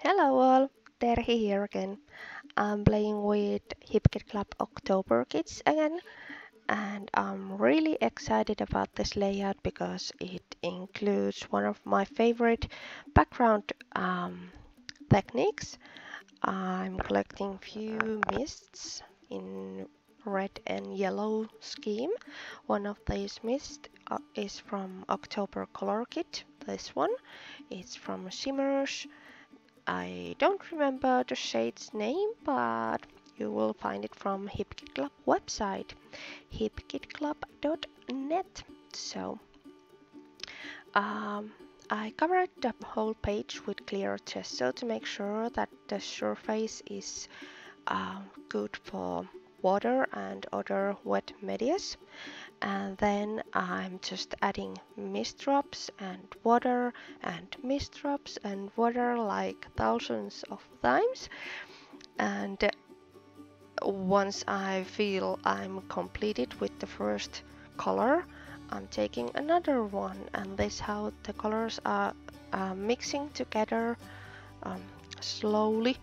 Hello all, Terhi here again. I'm playing with Hip Kit Club October Kits again and I'm really excited about this layout because it includes one of my favorite background um, techniques. I'm collecting few mists in red and yellow scheme. One of these mists uh, is from October Color Kit, this one. It's from Shimmerz I don't remember the shade's name, but you will find it from Hip Kit Club website, hipkitclub.net. So um, I covered the whole page with clear gesso to make sure that the surface is uh, good for water and other wet medias and then I'm just adding mist drops and water and mist drops and water like thousands of times. And once I feel I'm completed with the first color I'm taking another one. And this how the colors are uh, mixing together um, slowly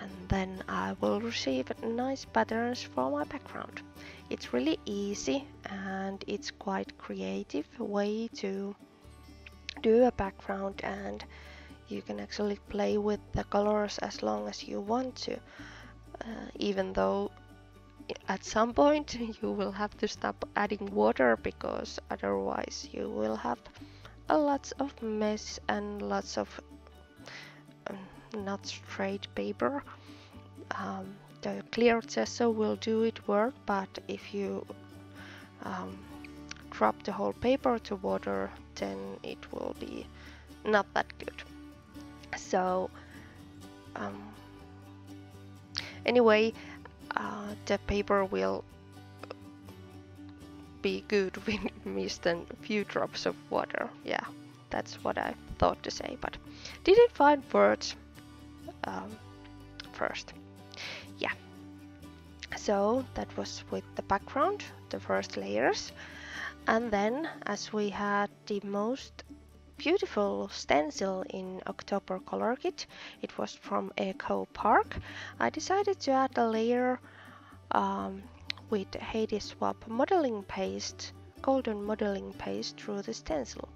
and then I will receive nice patterns for my background. It's really easy and it's quite creative way to do a background and you can actually play with the colors as long as you want to uh, even though at some point you will have to stop adding water because otherwise you will have a lots of mess and lots of um, not straight paper. Um, the clear gesso will do it work but if you um, drop the whole paper to water then it will be not that good. So um, anyway uh, the paper will be good with mist and a few drops of water. Yeah that's what I thought to say but didn't find words um, first yeah so that was with the background the first layers and then as we had the most beautiful stencil in October Color Kit it was from Echo Park I decided to add a layer um, with Hades Swap modeling paste golden modeling paste through the stencil.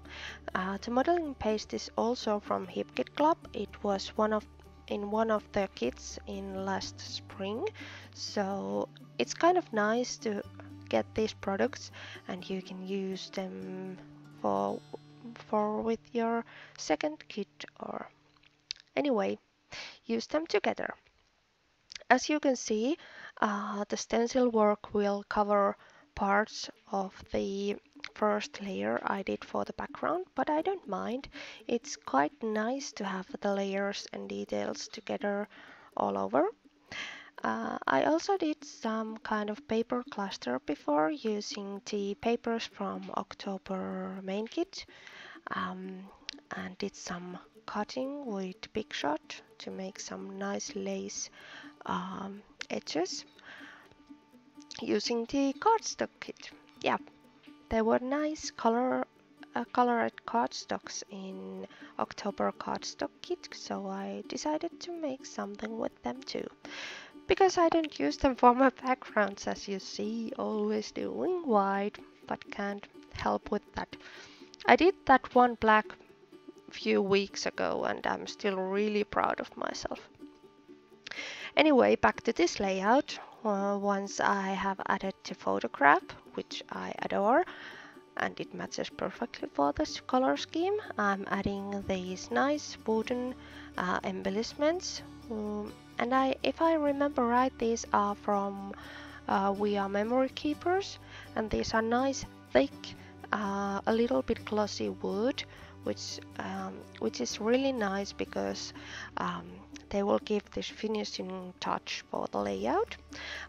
Uh, the modeling paste is also from Hip Kit Club. It was one of in one of the kits in last spring. So it's kind of nice to get these products and you can use them for for with your second kit or anyway use them together. As you can see uh, the stencil work will cover parts of the first layer I did for the background, but I don't mind. It's quite nice to have the layers and details together all over. Uh, I also did some kind of paper cluster before using the papers from October main kit um, and did some cutting with Big Shot to make some nice lace um, edges using the cardstock kit. Yeah, there were nice color uh, colored cardstocks in October cardstock kit, so I decided to make something with them too. Because I don't use them for my backgrounds, as you see, always doing white, but can't help with that. I did that one black few weeks ago and I'm still really proud of myself. Anyway, back to this layout. Uh, once I have added the photograph, which I adore, and it matches perfectly for this color scheme, I'm adding these nice wooden uh, embellishments. Um, and I, if I remember right, these are from uh, We Are Memory Keepers, and these are nice, thick, uh, a little bit glossy wood, which um, which is really nice because um, they will give this finishing touch for the layout.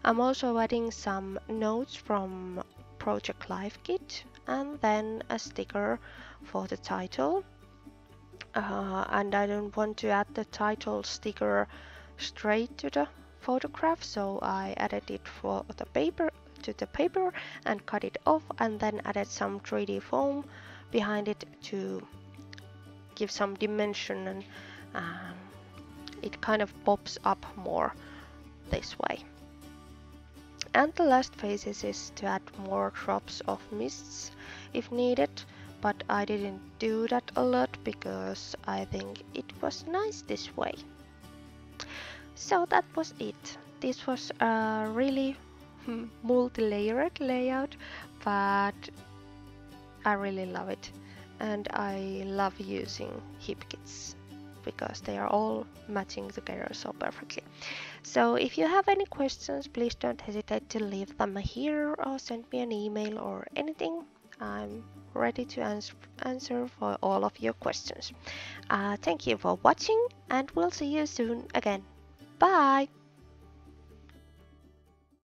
I'm also adding some notes from Project Life Kit and then a sticker for the title. Uh, and I don't want to add the title sticker straight to the photograph so I added it for the paper to the paper and cut it off and then added some 3D foam behind it to give some dimension and um, it kind of pops up more this way. And the last phases is to add more drops of mists if needed, but I didn't do that a lot because I think it was nice this way. So that was it. This was a really hmm, multi-layered layout, but I really love it. And I love using hip kits because they are all matching together so perfectly. So if you have any questions, please don't hesitate to leave them here or send me an email or anything. I'm ready to answer, answer for all of your questions. Uh, thank you for watching and we'll see you soon again. Bye!